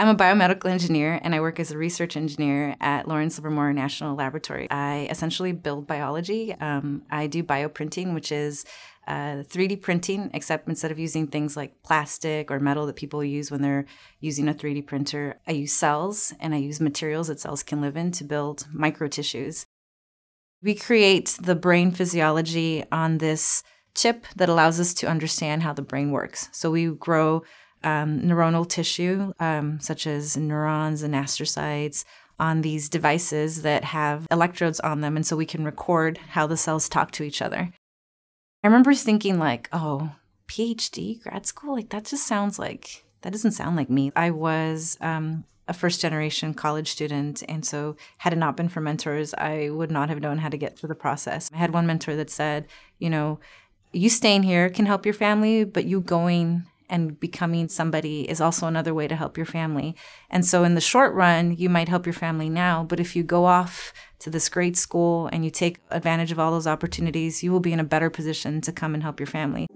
I'm a biomedical engineer and I work as a research engineer at Lawrence Livermore National Laboratory. I essentially build biology. Um, I do bioprinting, which is uh, 3D printing, except instead of using things like plastic or metal that people use when they're using a 3D printer, I use cells and I use materials that cells can live in to build microtissues. We create the brain physiology on this chip that allows us to understand how the brain works. So we grow um, neuronal tissue, um, such as neurons and astrocytes, on these devices that have electrodes on them. And so we can record how the cells talk to each other. I remember thinking, like, oh, PhD, grad school? Like, that just sounds like, that doesn't sound like me. I was um, a first generation college student. And so, had it not been for mentors, I would not have known how to get through the process. I had one mentor that said, you know, you staying here can help your family, but you going and becoming somebody is also another way to help your family. And so, in the short run, you might help your family now, but if you go off to this great school and you take advantage of all those opportunities, you will be in a better position to come and help your family.